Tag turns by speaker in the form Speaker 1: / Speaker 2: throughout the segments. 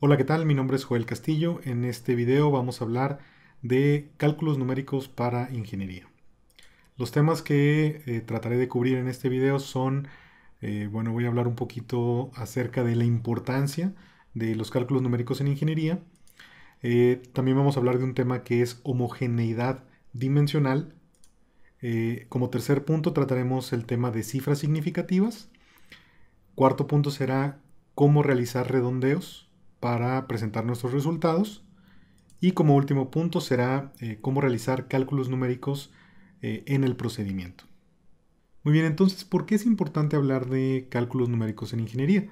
Speaker 1: Hola, ¿qué tal? Mi nombre es Joel Castillo. En este video vamos a hablar de cálculos numéricos para ingeniería. Los temas que eh, trataré de cubrir en este video son, eh, bueno, voy a hablar un poquito acerca de la importancia de los cálculos numéricos en ingeniería. Eh, también vamos a hablar de un tema que es homogeneidad dimensional. como tercer punto trataremos el tema de cifras significativas. Cuarto punto será cómo realizar redondeos para presentar nuestros resultados. Y como último punto será eh, cómo realizar cálculos numéricos eh, en el procedimiento. Muy bien, entonces, ¿por qué es importante hablar de cálculos numéricos en ingeniería?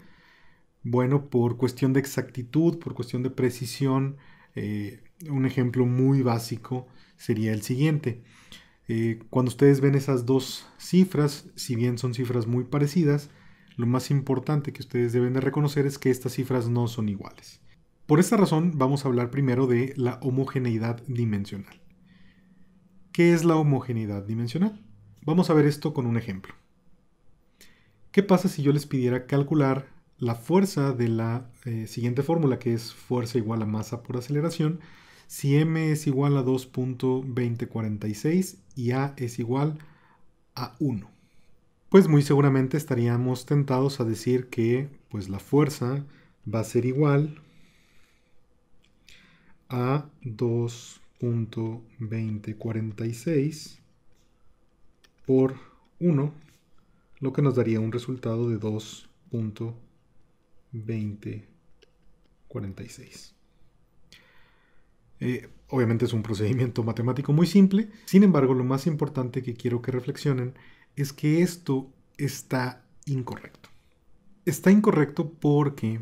Speaker 1: Bueno, por cuestión de exactitud, por cuestión de precisión, eh, un ejemplo muy básico sería el siguiente. cuando ustedes ven esas dos cifras, si bien son cifras muy parecidas, lo más importante que ustedes deben de reconocer es que estas cifras no son iguales. Por esta razón vamos a hablar primero de la homogeneidad dimensional. ¿Qué es la homogeneidad dimensional? Vamos a ver esto con un ejemplo. ¿Qué pasa si yo les pidiera calcular la fuerza de la eh, siguiente fórmula, que es fuerza igual a masa por aceleración, si m es igual a 2.2046 y a es igual a 1? Pues muy seguramente estaríamos tentados a decir que pues la fuerza va a ser igual a 2.2046 por 1, lo que nos daría un resultado de 2.2046. Eh, obviamente es un procedimiento matemático muy simple, sin embargo lo más importante que quiero que reflexionen es que esto está incorrecto. Está incorrecto porque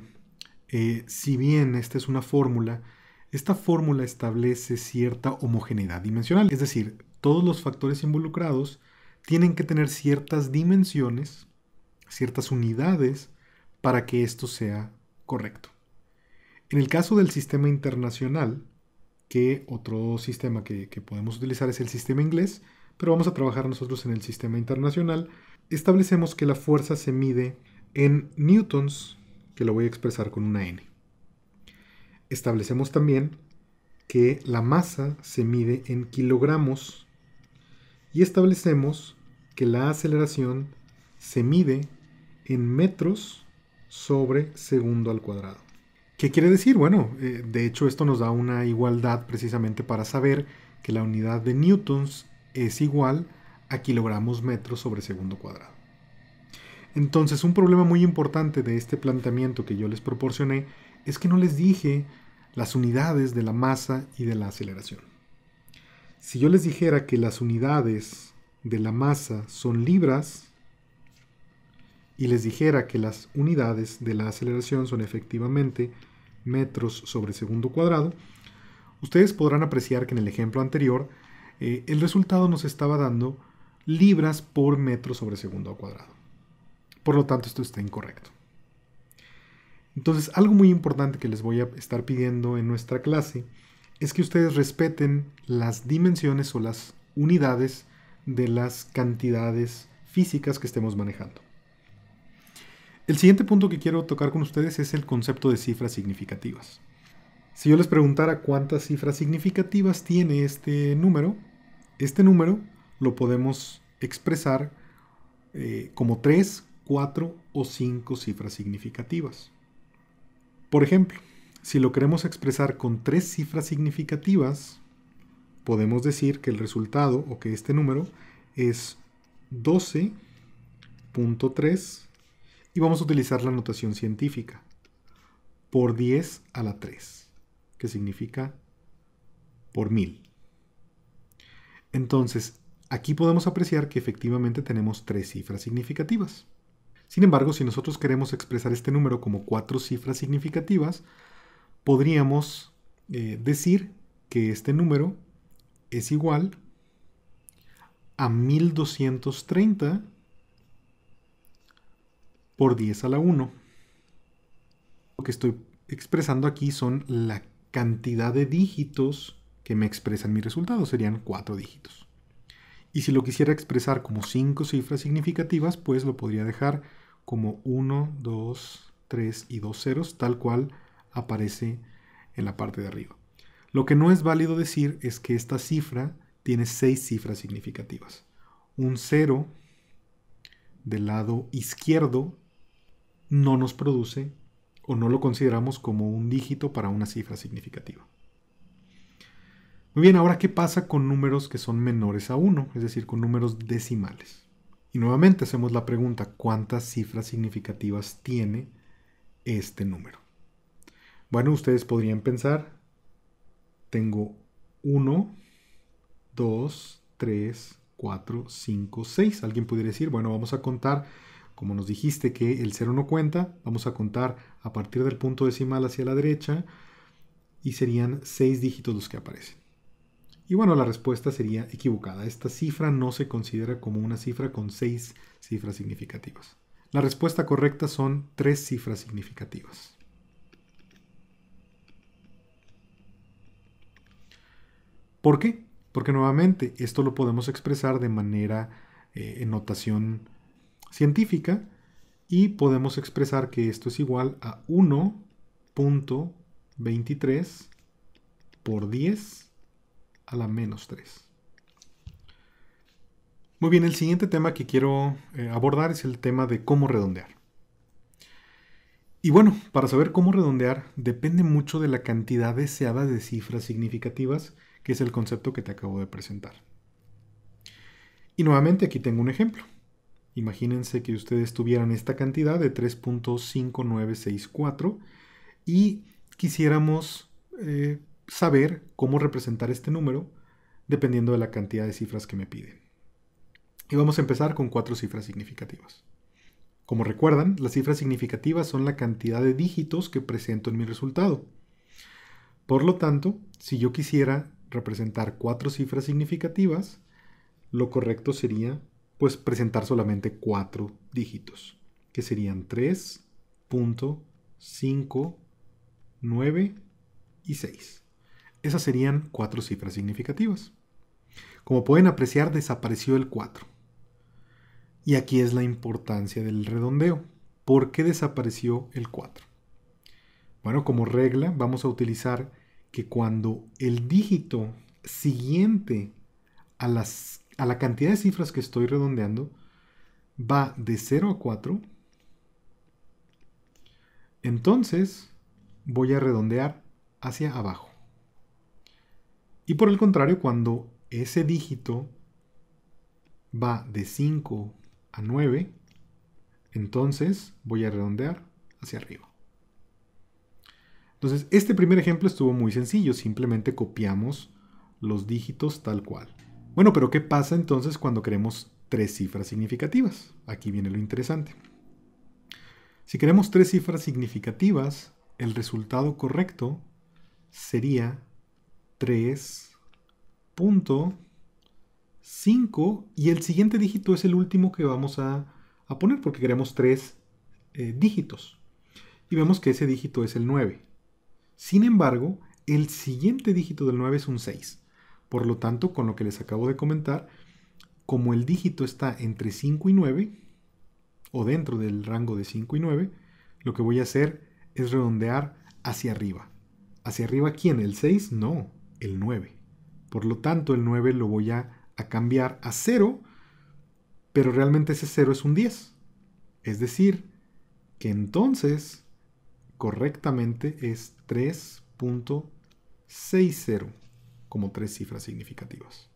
Speaker 1: eh, si bien esta es una fórmula, esta fórmula establece cierta homogeneidad dimensional, es decir, todos los factores involucrados tienen que tener ciertas dimensiones, ciertas unidades para que esto sea correcto. En el caso del sistema internacional, que otro sistema que podemos utilizar es el sistema inglés, pero vamos a trabajar nosotros en el sistema internacional. Establecemos que la fuerza se mide en newtons, que lo voy a expresar con una n. Establecemos también que la masa se mide en kilogramos y establecemos que la aceleración se mide en metros sobre segundo al cuadrado. ¿Qué quiere decir? Bueno, eh, de hecho esto nos da una igualdad precisamente para saber que la unidad de newtons es igual a kilogramos metros sobre segundo cuadrado. Entonces, un problema muy importante de este planteamiento que yo les proporcioné es que no les dije las unidades de la masa y de la aceleración. Si yo les dijera que las unidades de la masa son libras y les dijera que las unidades de la aceleración son efectivamente metros sobre segundo cuadrado, ustedes podrán apreciar que en el ejemplo anterior eh, el resultado nos estaba dando libras por metro sobre segundo cuadrado. Por lo tanto, esto está incorrecto. Entonces, algo muy importante que les voy a estar pidiendo en nuestra clase es que ustedes respeten las dimensiones o las unidades de las cantidades físicas que estemos manejando. El siguiente punto que quiero tocar con ustedes es el concepto de cifras significativas. Si yo les preguntara cuántas cifras significativas tiene este número, este número lo podemos expresar eh, como 3, 4 o 5 cifras significativas. Por ejemplo, si lo queremos expresar con 3 cifras significativas, podemos decir que el resultado o que este número es 12.3 y vamos a utilizar la notación científica por 10 a la 3 que significa por mil. Entonces, aquí podemos apreciar que efectivamente tenemos tres cifras significativas. Sin embargo, si nosotros queremos expresar este número como cuatro cifras significativas, podríamos eh, decir que este número es igual a 1230 por 10 a la 1. Lo que estoy expresando aquí son la cantidad de dígitos que me expresan mi resultado. Serían cuatro dígitos. Y si lo quisiera expresar como cinco cifras significativas, pues lo podría dejar como 1, 2, 3 y 2 ceros, tal cual aparece en la parte de arriba. Lo que no es válido decir es que esta cifra tiene seis cifras significativas. Un 0 del lado izquierdo no nos produce o no lo consideramos como un dígito para una cifra significativa. Muy bien, ahora ¿qué pasa con números que son menores a 1? Es decir, con números decimales. Y nuevamente hacemos la pregunta, ¿cuántas cifras significativas tiene este número? Bueno, ustedes podrían pensar, tengo 1, 2, 3, 4, 5, 6. Alguien podría decir, bueno, vamos a contar como nos dijiste que el 0 no cuenta, vamos a contar a partir del punto decimal hacia la derecha y serían 6 dígitos los que aparecen. Y bueno, la respuesta sería equivocada. Esta cifra no se considera como una cifra con 6 cifras significativas. La respuesta correcta son 3 cifras significativas. ¿Por qué? Porque nuevamente esto lo podemos expresar de manera eh, en notación científica y podemos expresar que esto es igual a 1.23 por 10 a la menos 3. Muy bien, el siguiente tema que quiero eh, abordar es el tema de cómo redondear. Y bueno, para saber cómo redondear depende mucho de la cantidad deseada de cifras significativas, que es el concepto que te acabo de presentar. Y nuevamente aquí tengo un ejemplo. Imagínense que ustedes tuvieran esta cantidad de 3.5964 y quisiéramos eh, saber cómo representar este número dependiendo de la cantidad de cifras que me piden. Y vamos a empezar con cuatro cifras significativas. Como recuerdan, las cifras significativas son la cantidad de dígitos que presento en mi resultado. Por lo tanto, si yo quisiera representar cuatro cifras significativas, lo correcto sería pues presentar solamente cuatro dígitos, que serían 3, 5, 9 y 6. Esas serían cuatro cifras significativas. Como pueden apreciar, desapareció el 4. Y aquí es la importancia del redondeo. ¿Por qué desapareció el 4? Bueno, como regla vamos a utilizar que cuando el dígito siguiente a las a la cantidad de cifras que estoy redondeando va de 0 a 4, entonces voy a redondear hacia abajo. Y por el contrario, cuando ese dígito va de 5 a 9, entonces voy a redondear hacia arriba. Entonces, este primer ejemplo estuvo muy sencillo, simplemente copiamos los dígitos tal cual. Bueno, pero ¿qué pasa entonces cuando queremos tres cifras significativas? Aquí viene lo interesante. Si queremos tres cifras significativas, el resultado correcto sería 3.5 y el siguiente dígito es el último que vamos a, poner porque queremos tres eh, dígitos. Y vemos que ese dígito es el 9. Sin embargo, el siguiente dígito del 9 es un 6. Por lo tanto, con lo que les acabo de comentar, como el dígito está entre 5 y 9, o dentro del rango de 5 y 9, lo que voy a hacer es redondear hacia arriba. ¿Hacia arriba quién? ¿El 6? No, el 9. Por lo tanto, el 9 lo voy a, a cambiar a 0, pero realmente ese 0 es un 10. Es decir, que entonces correctamente es 3.60 como tres cifras significativas.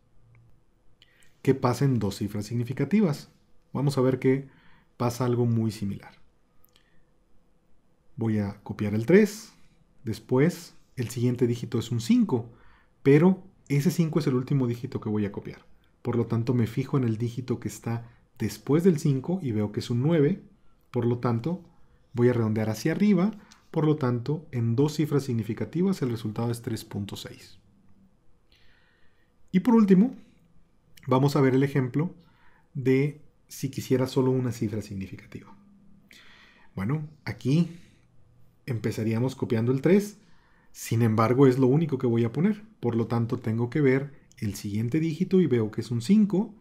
Speaker 1: ¿Qué pasa en dos cifras significativas? Vamos a ver que pasa algo muy similar. Voy a copiar el 3, después el siguiente dígito es un 5, pero ese 5 es el último dígito que voy a copiar. Por lo tanto, me fijo en el dígito que está después del 5 y veo que es un 9. Por lo tanto, voy a redondear hacia arriba. Por lo tanto, en dos cifras significativas el resultado es 3.6. Y por último, vamos a ver el ejemplo de si quisiera solo una cifra significativa. Bueno, aquí empezaríamos copiando el 3, sin embargo es lo único que voy a poner, por lo tanto tengo que ver el siguiente dígito y veo que es un 5,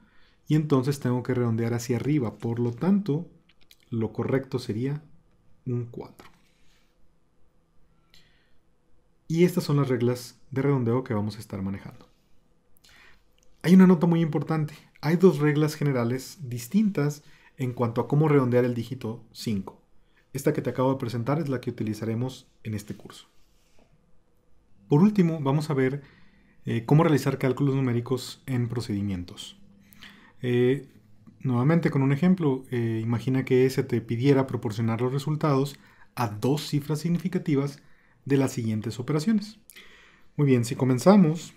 Speaker 1: y entonces tengo que redondear hacia arriba, por lo tanto lo correcto sería un 4. Y estas son las reglas de redondeo que vamos a estar manejando. Hay una nota muy importante. Hay dos reglas generales distintas en cuanto a cómo redondear el dígito 5. Esta que te acabo de presentar es la que utilizaremos en este curso. Por último, vamos a ver eh, cómo realizar cálculos numéricos en procedimientos. Eh, nuevamente con un ejemplo, eh, imagina que se te pidiera proporcionar los resultados a dos cifras significativas de las siguientes operaciones. Muy bien, si comenzamos,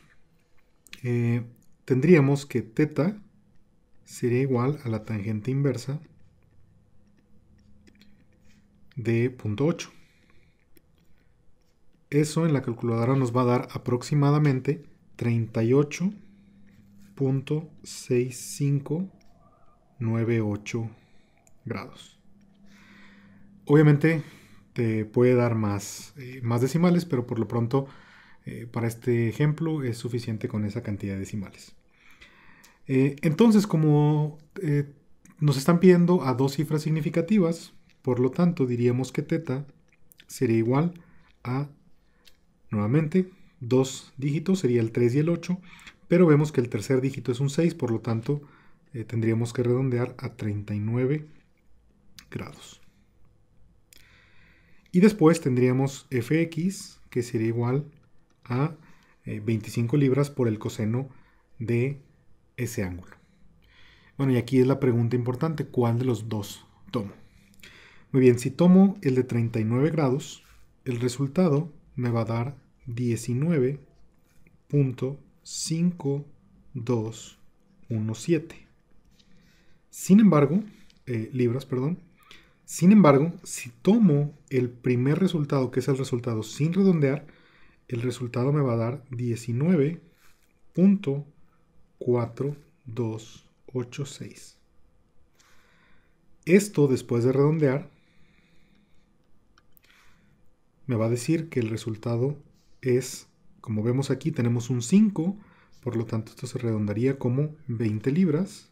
Speaker 1: tendríamos que teta sería igual a la tangente inversa de punto 8. Eso en la calculadora nos va a dar aproximadamente 38.6598 grados. Obviamente te puede dar más, eh, más decimales, pero por lo pronto eh, para este ejemplo es suficiente con esa cantidad de decimales. Eh, entonces, como nos están pidiendo a dos cifras significativas, por lo tanto diríamos que teta sería igual a Nuevamente, dos dígitos sería el 3 y el 8, pero vemos que el tercer dígito es un 6, por lo tanto eh, tendríamos que redondear a 39 grados. Y después tendríamos fx, que sería igual a 25 eh, libras por el coseno de ese ángulo. Bueno, y aquí es la pregunta importante, ¿cuál de los dos tomo? Muy bien, si tomo el de 39 grados, el resultado me va a dar 19.5217. Sin embargo, eh, libras, perdón. Sin embargo, si tomo el primer resultado, que es el resultado sin redondear, el resultado me va a dar 19.4286. Esto después de redondear me va a decir que el resultado es, como vemos aquí, tenemos un 5, por lo tanto esto se redondaría como 20 libras.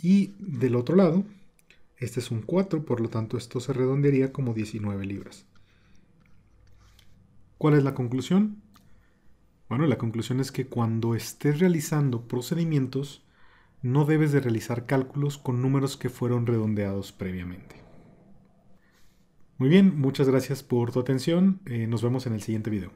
Speaker 1: Y del otro lado, este es un 4, por lo tanto esto se redondearía como 19 libras. ¿Cuál es la conclusión? Bueno, la conclusión es que cuando estés realizando procedimientos, no debes de realizar cálculos con números que fueron redondeados previamente. Muy bien, muchas gracias por tu atención. Eh, nos vemos en el siguiente video.